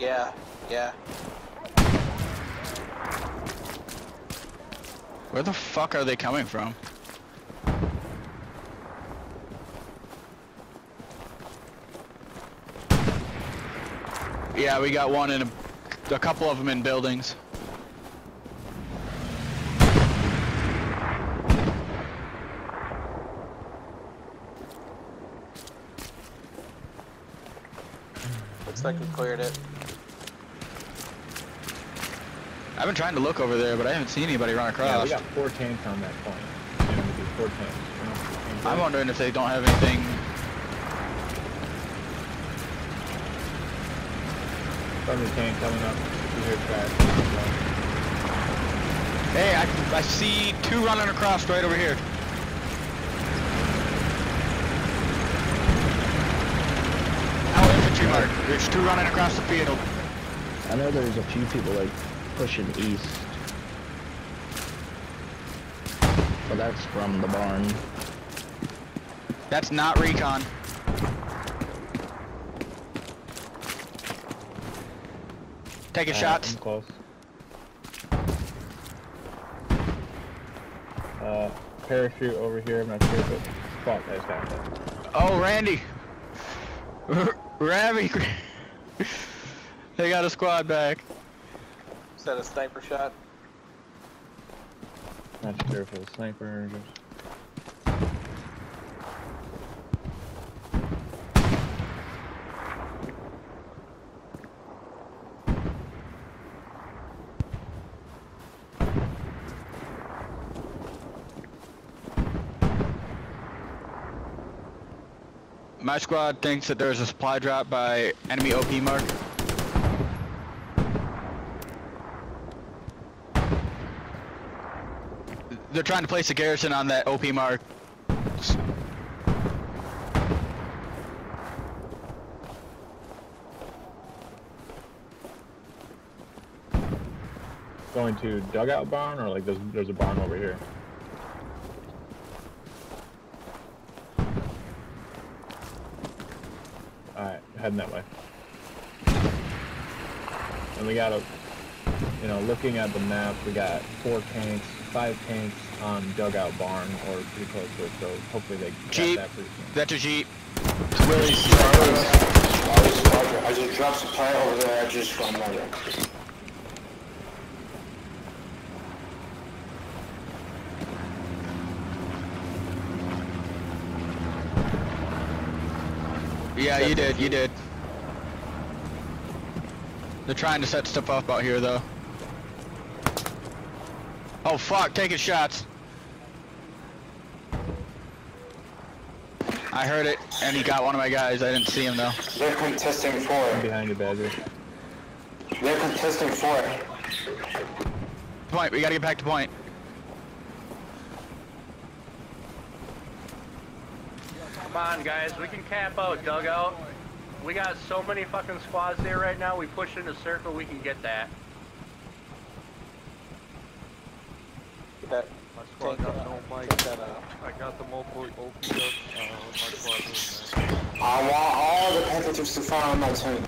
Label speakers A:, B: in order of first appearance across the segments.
A: Yeah, yeah.
B: Where the fuck are they coming from? Yeah, we got one in a, a couple of them in buildings.
A: Looks like we cleared it.
B: I've been trying to look over there, but I haven't seen anybody run across.
C: Yeah, we got four tanks on that point. You know, we do four tanks. You know, tanks
B: I'm wondering if they don't have anything.
C: Friendly tank coming up. We hear tracks.
B: Hey, I, I see two running across right over here. Our infantry mark. There's two running across the field.
D: I know there's a few people like pushing east. But that's from the barn.
B: That's not recon. Taking
C: Uh,
B: shots.
C: I'm close. Uh, parachute over here. I'm not sure if it's fuck. I just got that.
B: Oh, Randy. Rammy. they got a squad back.
A: Is that a sniper shot?
C: Not sure if it was sniper or just.
B: My squad thinks that there's a supply drop by enemy OP mark. They're trying to place a garrison on that OP mark.
C: Going to dugout barn or like there's there's a barn over here. Alright, heading that way. And we got a, you know, looking at the map, we got four tanks, five tanks on dugout barn or pretty close to it, so hopefully they got
B: Jeep.
C: that pretty soon.
B: That's a Jeep. Willys.
E: I just, I just dropped supply over there, I just found that.
B: Yeah, you did, you did. They're trying to set stuff up out here, though. Oh fuck, taking shots. I heard it, and he got one of my guys. I didn't see him though.
E: They're contesting
C: I'm behind you, Badger.
E: They're contesting four.
B: Point, we gotta get back to point.
F: Come on, guys, we can cap out dugout. We got so many fucking squads there right now. We push in a circle, we can get that.
A: Get that
G: My squad got no mic.
A: check that.
G: I got the multiple OP up. Uh, my squad doing that.
E: I want all the pentators to fire on my team.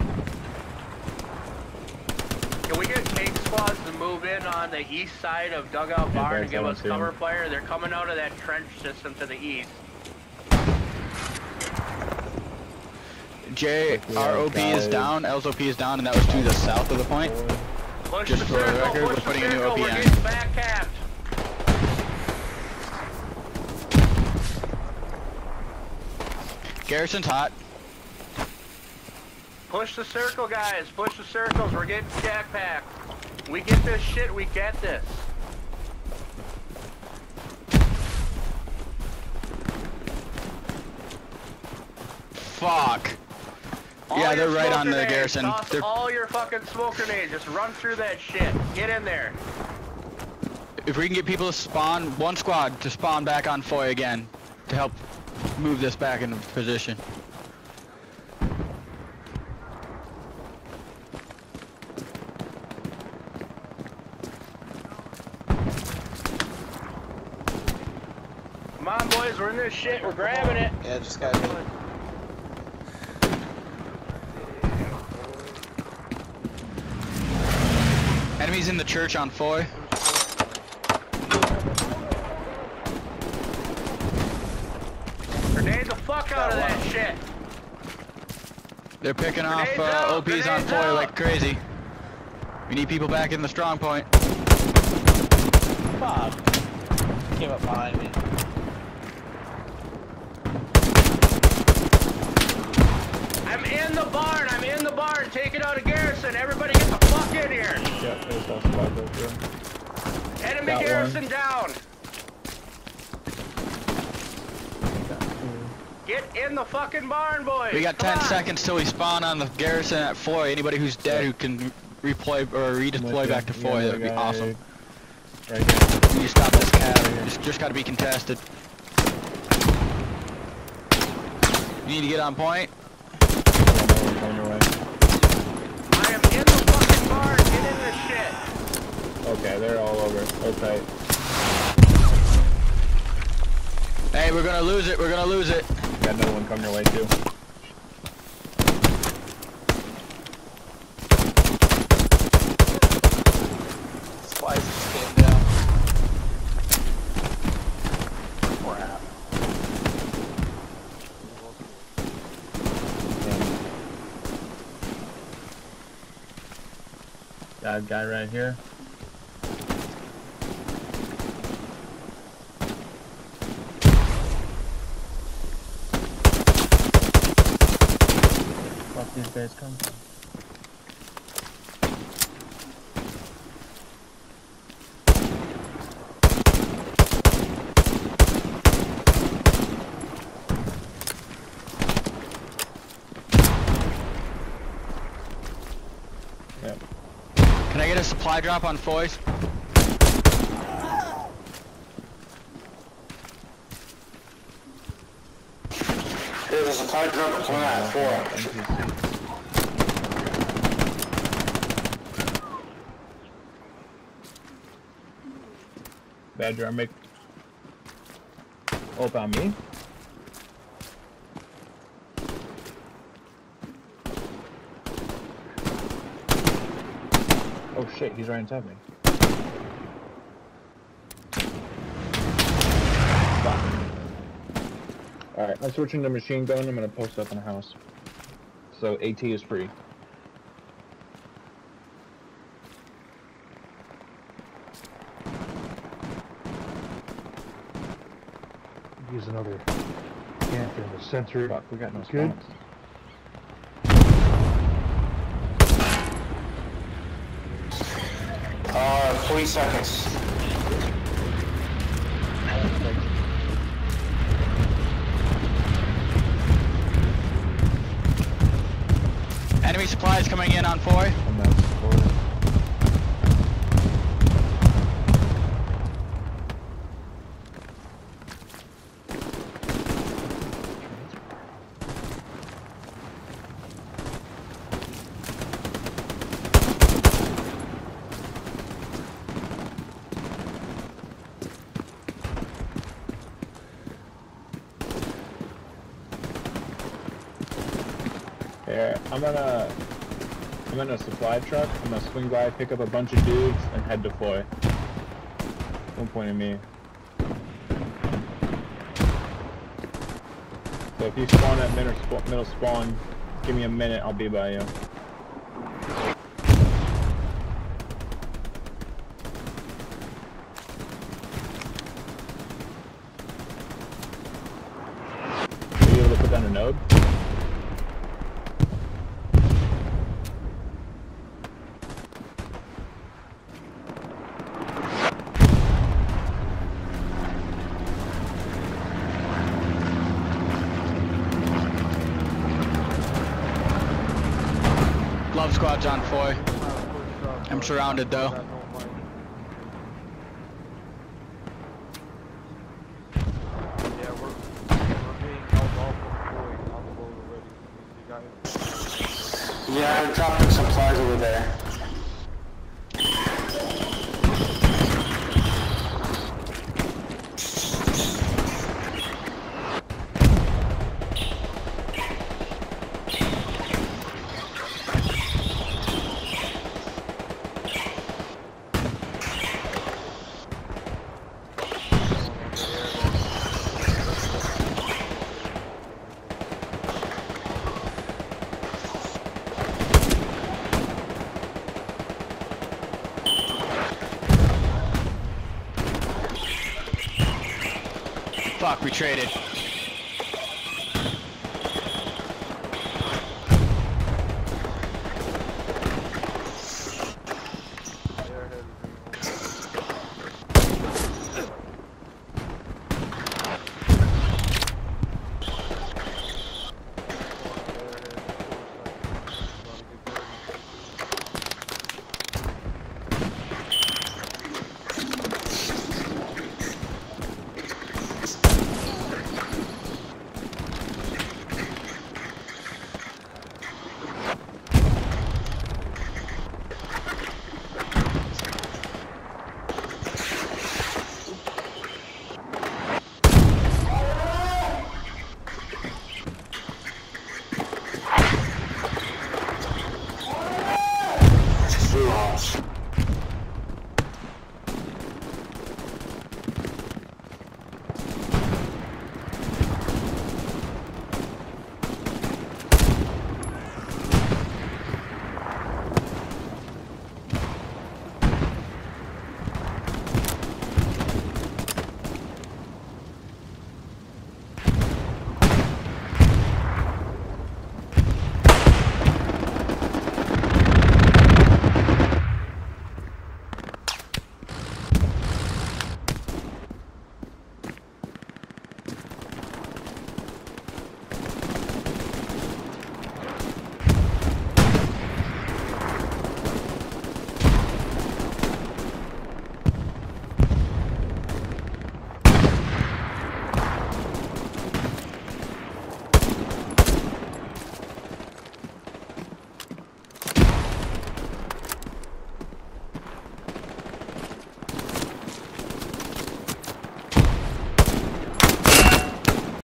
F: Can we get tank squads to move in on the east side of dugout barn and
C: thanks,
F: give us
C: don't see
F: cover
C: 'em.
F: fire? They're coming out of that trench system to the east.
B: J, our OP is down, L's OP is down, and that was to the south of the point.
F: Push
B: Just
F: the
B: for the record, we're
F: the
B: putting a new OP
F: we're
B: on.
F: getting back capped.
B: Garrison's hot.
F: Push the circle, guys. Push the circles. We're getting jackpacked. We get this shit. We get this.
B: Fuck.
F: All
B: Yeah, they're right on the garrison.
F: Toss
B: They're-
F: all your fucking smoke grenades. Just run through that shit. Get in there.
B: If we can get people to spawn, one squad to spawn back on Foy again, to help move this back into position.
F: Come on, boys. We're in this shit. We're grabbing it.
A: Yeah, just got hit.
B: Enemies in the church on Foy.
F: Grenade the fuck out of that shit.
B: They're picking off uh, OPs on
F: grenades out.
B: like crazy. We need people back in the strong point.
A: Fuck. Came up behind me.
F: I'm in the barn. I'm in the barn. Taking out a garrison. Everybody get the fuck in here.
C: Yep, there's all squad go through.
F: Enemy
C: Got one.
F: garrison down. Get in the fucking barn, boys.
B: We got
F: Come
B: 10
F: on.
B: seconds till we spawn on the garrison at Foy. Anybody who's dead who can redeploy or redeploy back to Foy, that would be awesome.
C: Right here.
B: We need to stop this cat. Just, just gotta be contested. You need to get on point.
C: Going your way.
F: I am in the fucking barn. Get in this shit.
C: Okay, they're all over. Hold tight.
B: Hey, we're gonna lose it. We're gonna lose it.
C: Got another one coming your way too.
A: Supplies just came down. Crap.
C: Got a guy right here. guys come? Yep.
B: Can I get a supply drop on Foy's?
E: There's a supply drop coming out at
C: 4. Badger, I make. Oh, about me? Oh shit, he's right inside me. Alright, I'm switching to machine gun. I'm gonna post up in a house. So AT is free.
H: Use another camp in the center.
C: Fuck, we got no
H: Good.
C: spawns.
E: Uh, 40 seconds.
B: Enemy supplies coming in on Foy.
C: And that's for- I'm gonna I'm in a supply truck. I'm gonna swing by, pick up a bunch of dudes, and head to Foy. Don't point at me. So if you spawn at middle spawn, give me a minute, I'll be by you. Are you able to put down a node?
B: Love squad's on Foy. I'm surrounded, though.
G: Yeah, we're,
E: dropping supplies over there.
B: cannot be traded. house.